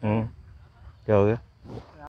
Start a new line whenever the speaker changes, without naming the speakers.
ừ. trời